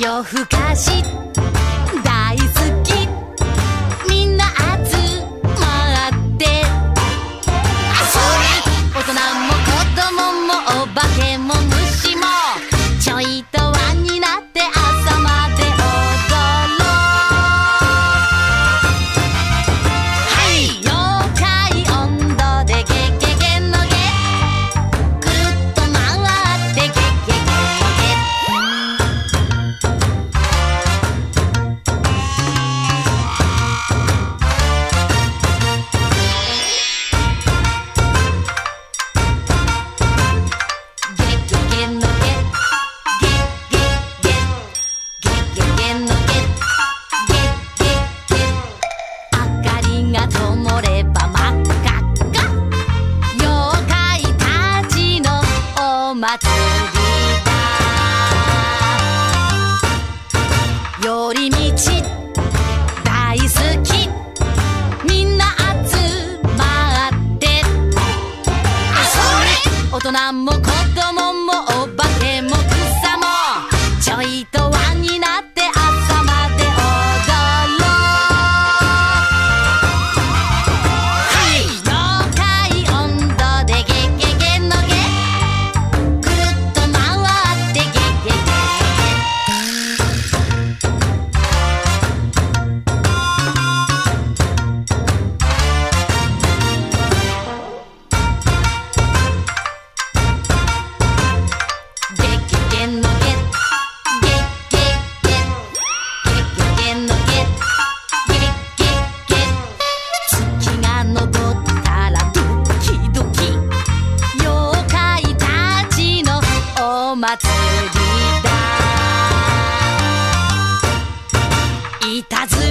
夜更かし大好き。みんな集まって。あそれ。大人も子供もお化けも虫だいすき。みんな集まって。あそれ。大人も子供祭りだ。いたずら